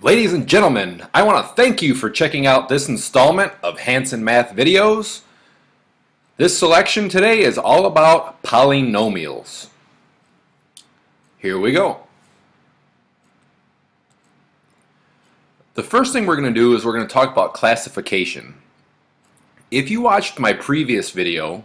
Ladies and gentlemen, I want to thank you for checking out this installment of Hansen Math videos. This selection today is all about polynomials. Here we go. The first thing we're going to do is we're going to talk about classification. If you watched my previous video,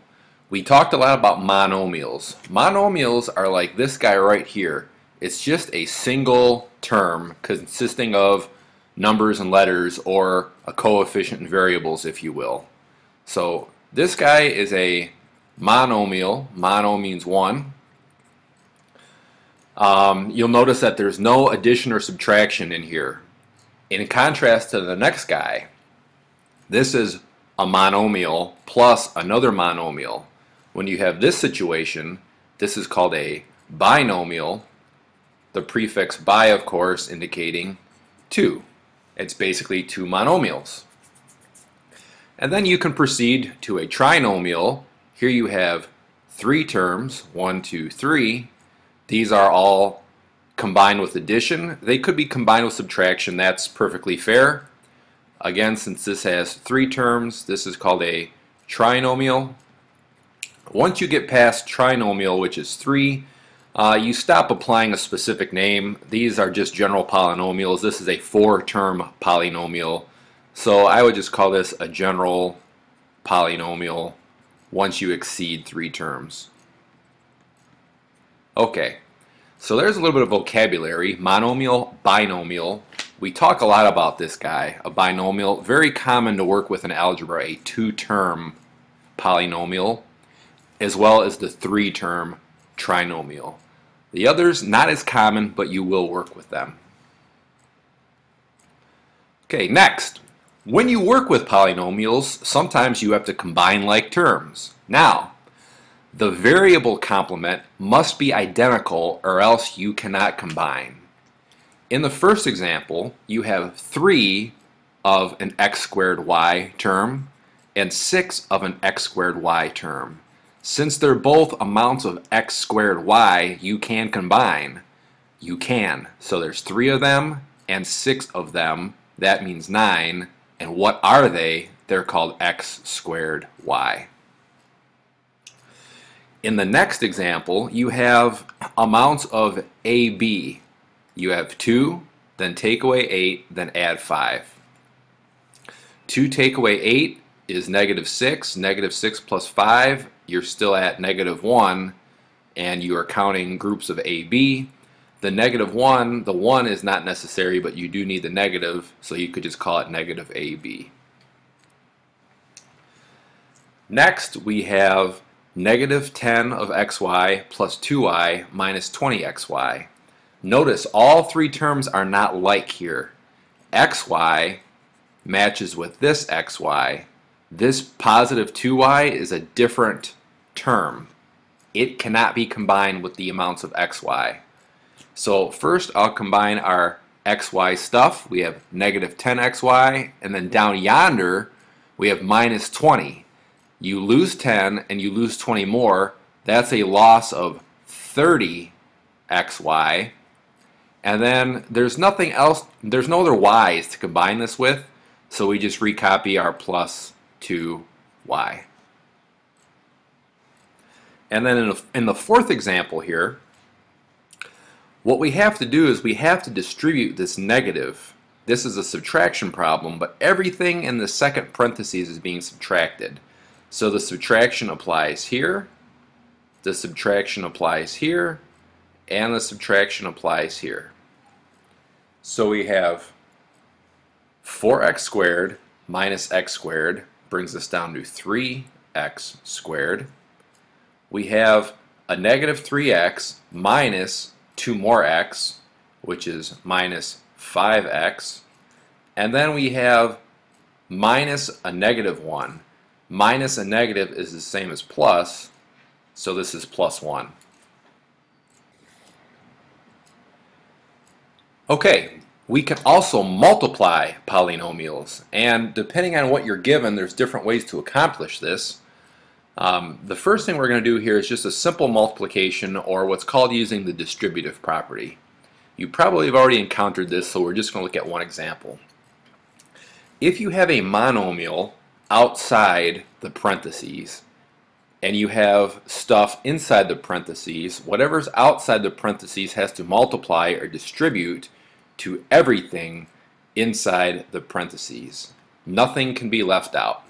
we talked a lot about monomials. Monomials are like this guy right here. It's just a single term consisting of numbers and letters or a coefficient and variables if you will. So this guy is a monomial. Mono means one. Um, you'll notice that there's no addition or subtraction in here. In contrast to the next guy, this is a monomial plus another monomial. When you have this situation, this is called a binomial the prefix bi, of course, indicating 2. It's basically two monomials. And then you can proceed to a trinomial. Here you have three terms, one, two, three. These are all combined with addition. They could be combined with subtraction. That's perfectly fair. Again, since this has three terms, this is called a trinomial. Once you get past trinomial, which is 3, uh, you stop applying a specific name. These are just general polynomials. This is a four-term polynomial. So I would just call this a general polynomial once you exceed three terms. Okay, so there's a little bit of vocabulary. Monomial, binomial. We talk a lot about this guy, a binomial. Very common to work with in algebra, a two-term polynomial, as well as the three-term trinomial. The others, not as common, but you will work with them. Okay, next. When you work with polynomials, sometimes you have to combine like terms. Now, the variable complement must be identical or else you cannot combine. In the first example, you have 3 of an x squared y term and 6 of an x squared y term. Since they're both amounts of x squared y, you can combine. You can. So there's three of them and six of them. That means nine. And what are they? They're called x squared y. In the next example, you have amounts of AB. You have 2, then take away 8, then add 5. 2 take away 8 is negative 6. Negative 6 plus 5 you're still at negative 1 and you are counting groups of AB. The negative 1, the 1 is not necessary, but you do need the negative, so you could just call it negative AB. Next, we have negative 10 of xy plus 2y minus 20xy. Notice all three terms are not like here. xy matches with this xy, this positive 2y is a different term. It cannot be combined with the amounts of xy. So first I'll combine our xy stuff. We have negative 10xy and then down yonder we have minus 20. You lose 10 and you lose 20 more. That's a loss of 30 xy. And then there's nothing else, there's no other y's to combine this with. So we just recopy our plus to y. And then in, the, in the fourth example here, what we have to do is we have to distribute this negative. This is a subtraction problem, but everything in the second parentheses is being subtracted. So the subtraction applies here, the subtraction applies here, and the subtraction applies here. So we have 4x squared minus x squared brings us down to 3x squared. We have a negative 3x minus 2 more x, which is minus 5x. And then we have minus a negative 1. Minus a negative is the same as plus, so this is plus 1. Okay, we can also multiply polynomials, and depending on what you're given, there's different ways to accomplish this. Um, the first thing we're going to do here is just a simple multiplication, or what's called using the distributive property. You probably have already encountered this, so we're just going to look at one example. If you have a monomial outside the parentheses, and you have stuff inside the parentheses, whatever's outside the parentheses has to multiply or distribute to everything inside the parentheses. Nothing can be left out.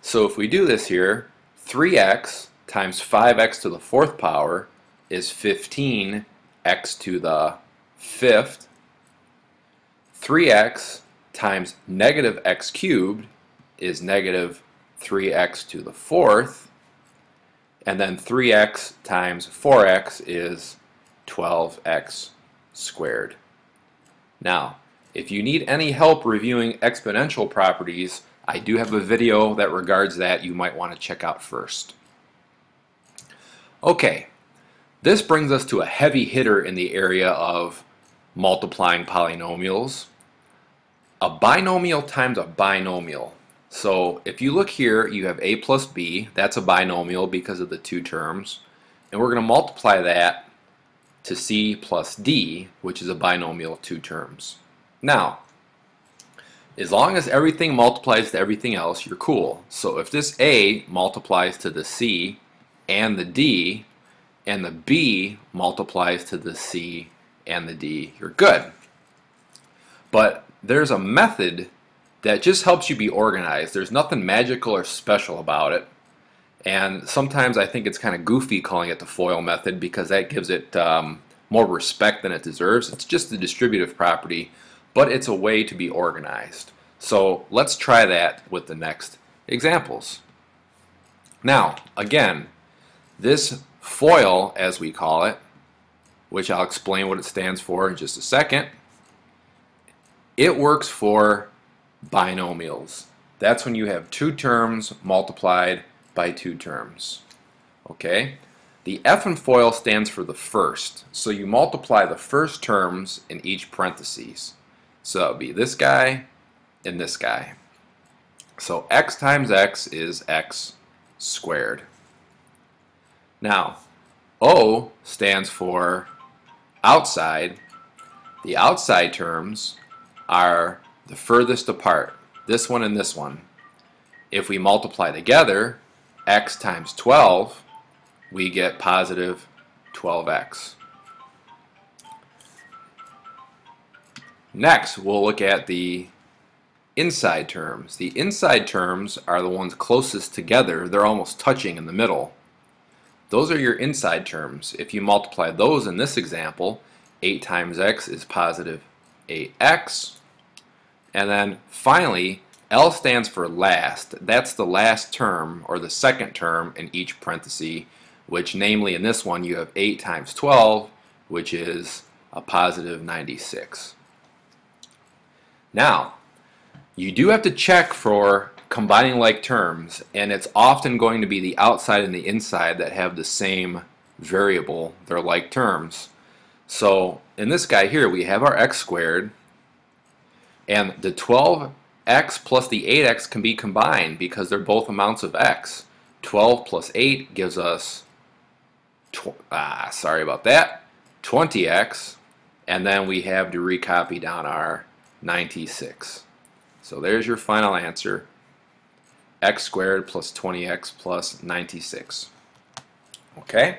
So if we do this here, 3x times 5x to the fourth power is 15x to the fifth. 3x times negative x cubed is negative 3x to the fourth. And then 3x times 4x is 12x squared. Now, if you need any help reviewing exponential properties, I do have a video that regards that you might want to check out first. Okay, this brings us to a heavy hitter in the area of multiplying polynomials. A binomial times a binomial. So if you look here, you have a plus b. That's a binomial because of the two terms. And we're going to multiply that to c plus d, which is a binomial of two terms. Now, as long as everything multiplies to everything else, you're cool. So if this a multiplies to the c and the d, and the b multiplies to the c and the d, you're good. But there's a method that just helps you be organized. There's nothing magical or special about it. And sometimes I think it's kind of goofy calling it the FOIL method because that gives it um, more respect than it deserves. It's just the distributive property, but it's a way to be organized. So let's try that with the next examples. Now, again, this FOIL, as we call it, which I'll explain what it stands for in just a second, it works for binomials. That's when you have two terms multiplied by two terms. Okay? The F in FOIL stands for the first. So you multiply the first terms in each parentheses. So that would be this guy and this guy. So x times x is x squared. Now, O stands for outside. The outside terms are the furthest apart, this one and this one. If we multiply together, x times 12, we get positive 12x. Next, we'll look at the inside terms. The inside terms are the ones closest together. They're almost touching in the middle. Those are your inside terms. If you multiply those in this example, 8 times x is positive 8x. And then finally, L stands for last. That's the last term or the second term in each parenthesis, which namely in this one you have 8 times 12, which is a positive 96. Now, you do have to check for combining like terms, and it's often going to be the outside and the inside that have the same variable. They're like terms. So in this guy here, we have our x squared, and the 12x plus the 8x can be combined because they're both amounts of x. 12 plus 8 gives us, ah, sorry about that, 20x. And then we have to recopy down our 96. So there's your final answer, x squared plus 20x plus 96. Okay,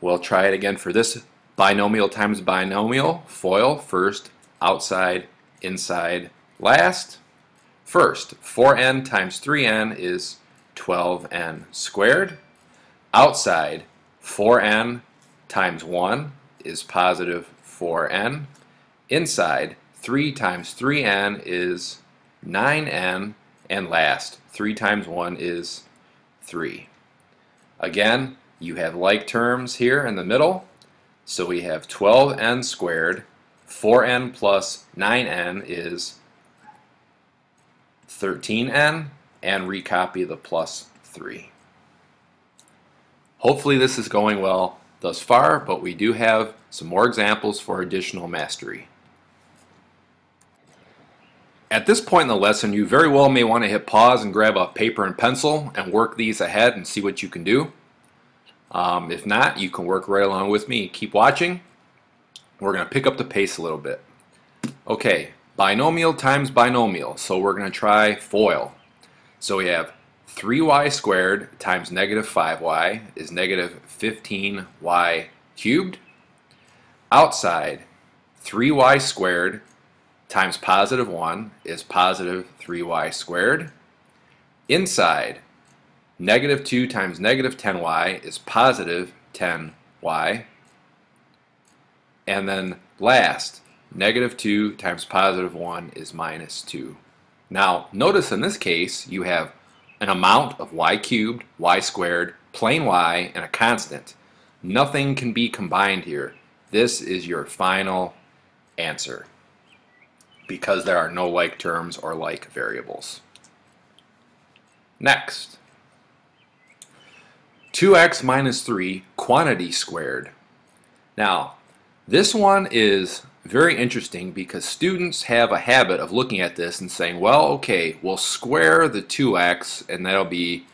we'll try it again for this binomial times binomial, FOIL, first, outside, inside last. First, 4n times 3n is 12n squared. Outside, 4n times 1 is positive 4n. Inside, 3 times 3n is 9n. And last, 3 times 1 is 3. Again, you have like terms here in the middle. So we have 12n squared 4n plus 9n is 13n and recopy the plus 3. Hopefully this is going well thus far, but we do have some more examples for additional mastery. At this point in the lesson, you very well may want to hit pause and grab a paper and pencil and work these ahead and see what you can do. Um, if not, you can work right along with me keep watching. we're going to pick up the pace a little bit. Okay, binomial times binomial. So we're going to try FOIL. So we have 3y squared times negative 5y is negative 15y cubed. Outside, 3y squared times positive 1 is positive 3y squared. Inside, negative 2 times negative 10y is positive 10y. And then last, negative 2 times positive 1 is minus 2. Now, notice in this case, you have an amount of y cubed, y squared, plain y, and a constant. Nothing can be combined here. This is your final answer because there are no like terms or like variables. Next, 2x minus 3 quantity squared. Now, this one is very interesting because students have a habit of looking at this and saying, well, okay, we'll square the 2x and that'll be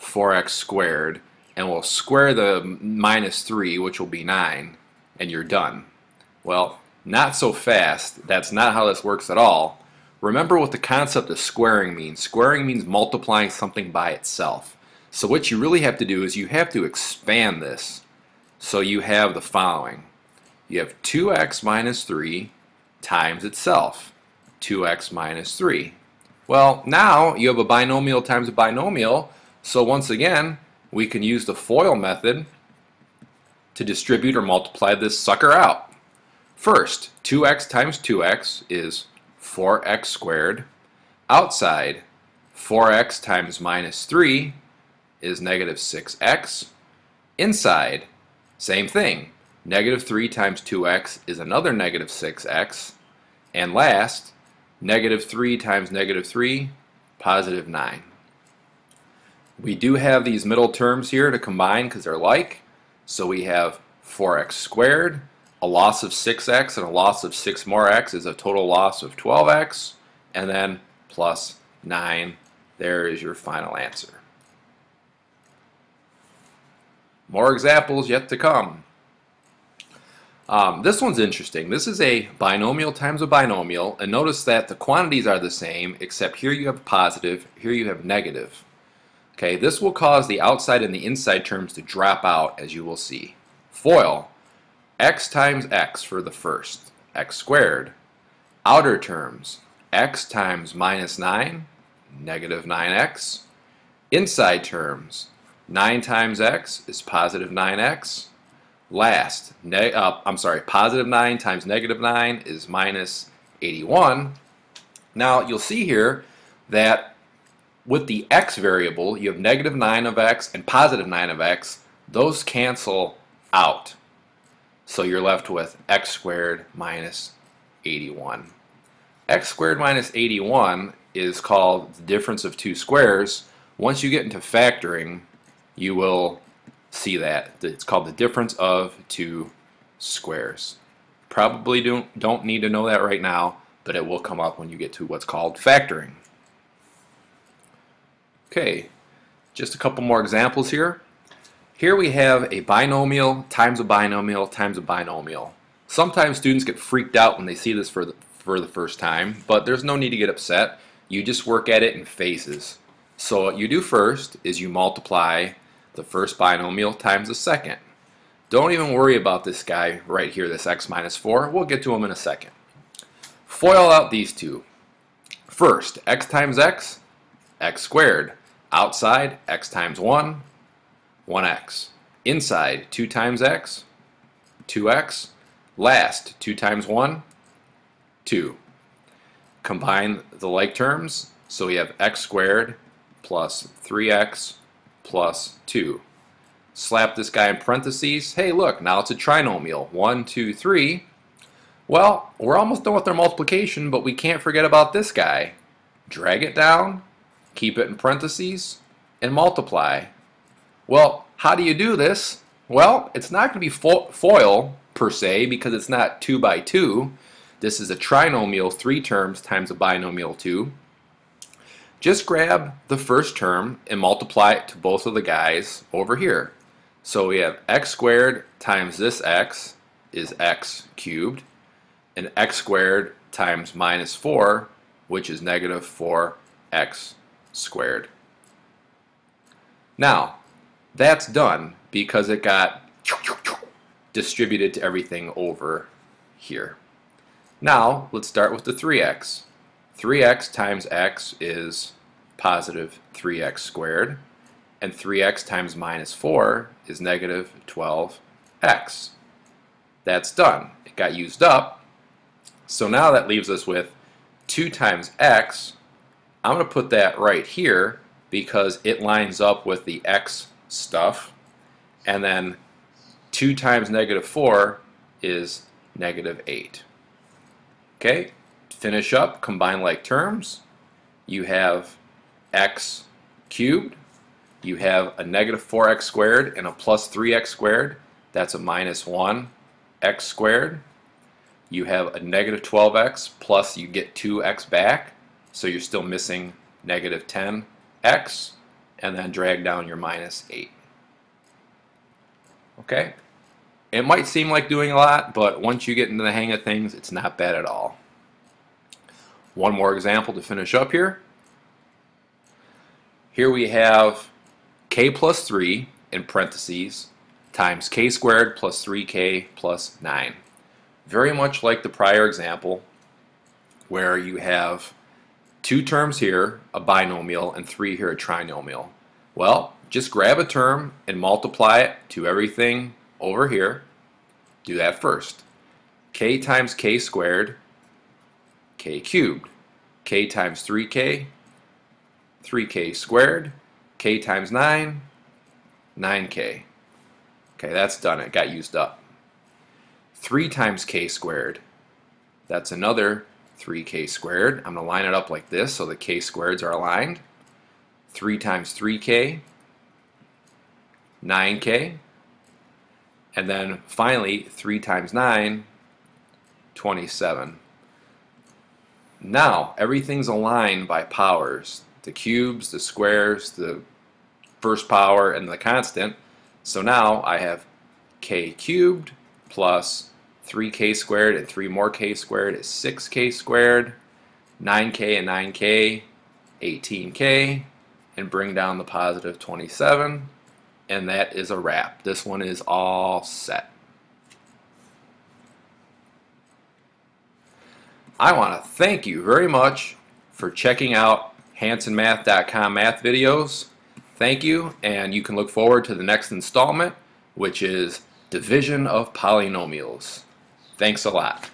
4x squared and we'll square the minus 3 which will be 9 and you're done. Well, not so fast. That's not how this works at all. Remember what the concept of squaring means. Squaring means multiplying something by itself. So what you really have to do is you have to expand this. So you have the following. You have 2x minus 3 times itself. 2x minus 3. Well, now you have a binomial times a binomial. So once again, we can use the FOIL method to distribute or multiply this sucker out. First, 2x times 2x is 4x squared. Outside, 4x times minus 3 is negative 6x. Inside, same thing. Negative 3 times 2x is another negative 6x. And last, negative 3 times negative 3, positive 9. We do have these middle terms here to combine because they're like. So we have 4x squared a loss of 6x and a loss of 6 more x is a total loss of 12x, and then plus 9. There is your final answer. More examples yet to come. Um, this one's interesting. This is a binomial times a binomial, and notice that the quantities are the same, except here you have positive, here you have negative. Okay, this will cause the outside and the inside terms to drop out, as you will see. FOIL, x times x for the first, x squared. Outer terms, x times minus 9, negative 9x. Inside terms, 9 times x is positive 9x. Last, uh, I'm sorry, positive 9 times negative 9 is minus 81. Now you'll see here that with the x variable, you have negative 9 of x and positive 9 of x. Those cancel out. So you're left with x squared minus 81. x squared minus 81 is called the difference of two squares. Once you get into factoring, you will see that. It's called the difference of two squares. Probably don't, don't need to know that right now, but it will come up when you get to what's called factoring. Okay, just a couple more examples here. Here we have a binomial times a binomial times a binomial. Sometimes students get freaked out when they see this for the, for the first time, but there's no need to get upset. You just work at it in phases. So what you do first is you multiply the first binomial times the second. Don't even worry about this guy right here, this x minus 4. We'll get to him in a second. FOIL out these two. First, x times x, x squared. Outside, x times 1, 1x. Inside, 2 times x, 2x. Last, 2 times 1, 2. Combine the like terms, so we have x squared plus 3x plus 2. Slap this guy in parentheses. Hey, look, now it's a trinomial. 1, 2, 3. Well, we're almost done with our multiplication, but we can't forget about this guy. Drag it down, keep it in parentheses, and multiply. Well, how do you do this? Well, it's not going to be fo FOIL per se because it's not 2 by 2. This is a trinomial, 3 terms times a binomial 2. Just grab the first term and multiply it to both of the guys over here. So we have x squared times this x is x cubed, and x squared times minus 4, which is negative 4x squared. Now, that's done because it got distributed to everything over here. Now, let's start with the 3x. 3x times x is positive 3x squared, and 3x times minus 4 is negative 12x. That's done. It got used up. So now that leaves us with 2 times x. I'm going to put that right here because it lines up with the x stuff. And then 2 times negative 4 is negative 8. Okay, finish up, combine like terms. You have x cubed. You have a negative 4x squared and a plus 3x squared. That's a minus 1 x squared. You have a negative 12x plus you get 2x back. So you're still missing negative 10x. And then drag down your minus 8. Okay? It might seem like doing a lot, but once you get into the hang of things, it's not bad at all. One more example to finish up here. Here we have k plus 3 in parentheses times k squared plus 3k plus 9. Very much like the prior example where you have two terms here, a binomial, and three here, a trinomial. Well, just grab a term and multiply it to everything over here. Do that first. k times k squared, k cubed. k times 3k, 3k squared, k times 9, 9k. Okay, that's done. It got used up. 3 times k squared, that's another 3k squared. I'm going to line it up like this so the k squareds are aligned. 3 times 3k, 9k. And then finally, 3 times 9, 27. Now, everything's aligned by powers. The cubes, the squares, the first power, and the constant. So now I have k cubed plus 3k squared and 3 more k squared is 6k squared, 9k and 9k, 18k, and bring down the positive 27 and that is a wrap. This one is all set. I want to thank you very much for checking out hansenmath.com math videos. Thank you, and you can look forward to the next installment, which is division of polynomials. Thanks a lot.